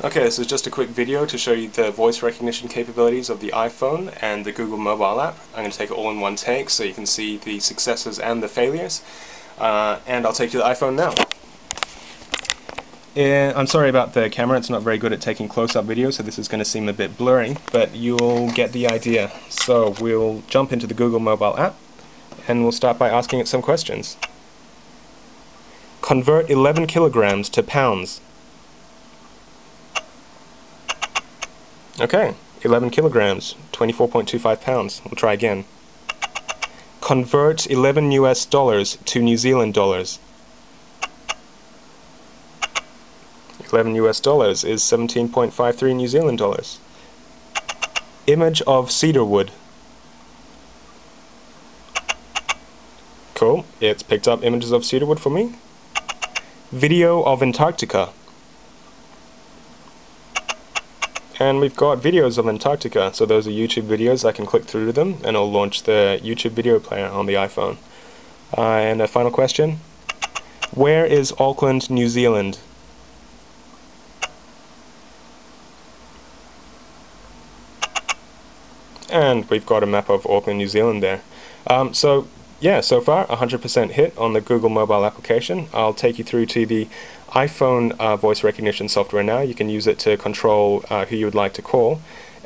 Okay, this is just a quick video to show you the voice recognition capabilities of the iPhone and the Google mobile app. I'm going to take it all in one take so you can see the successes and the failures. Uh, and I'll take you to the iPhone now. I'm sorry about the camera, it's not very good at taking close-up video, so this is going to seem a bit blurry, but you'll get the idea. So we'll jump into the Google mobile app, and we'll start by asking it some questions. Convert 11 kilograms to pounds. Okay, 11 kilograms, 24.25 pounds. We'll try again. Convert 11 US dollars to New Zealand dollars. 11 US dollars is 17.53 New Zealand dollars. Image of cedar wood. Cool, it's picked up images of cedarwood for me. Video of Antarctica. And we've got videos of Antarctica, so those are YouTube videos. I can click through to them and it'll launch the YouTube video player on the iPhone. Uh, and a final question. Where is Auckland, New Zealand? And we've got a map of Auckland, New Zealand there. Um, so yeah, so far 100% hit on the Google mobile application. I'll take you through to the iPhone uh, voice recognition software now. You can use it to control uh, who you would like to call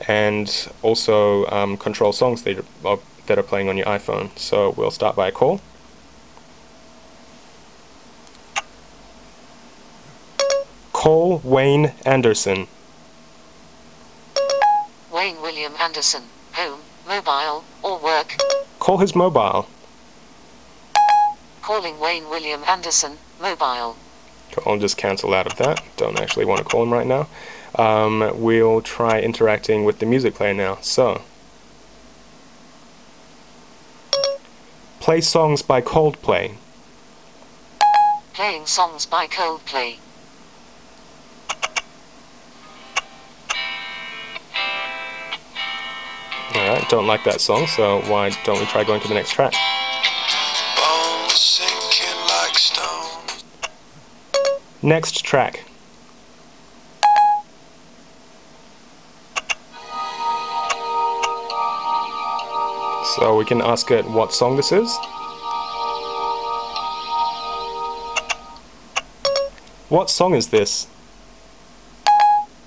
and also um, control songs that are, that are playing on your iPhone. So we'll start by a call. Call Wayne Anderson. Wayne William Anderson, home, mobile, or work. Call his mobile. Calling Wayne William Anderson, mobile. I'll just cancel out of that. Don't actually want to call him right now. Um, we'll try interacting with the music player now. So, play songs by Coldplay. Playing songs by Coldplay. Alright, don't like that song, so why don't we try going to the next track? Next track. So we can ask it what song this is. What song is this?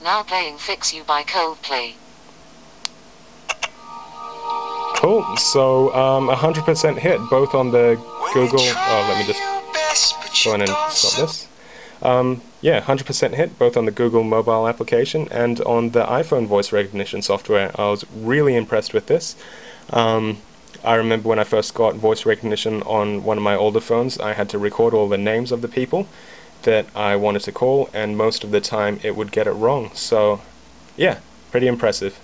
Now playing Fix You by Coldplay. Cool, so um, 100% hit both on the Google. Oh, let me just go in and stop this. Um, yeah, 100% hit both on the Google mobile application and on the iPhone voice recognition software. I was really impressed with this. Um, I remember when I first got voice recognition on one of my older phones, I had to record all the names of the people that I wanted to call, and most of the time it would get it wrong. So, yeah, pretty impressive.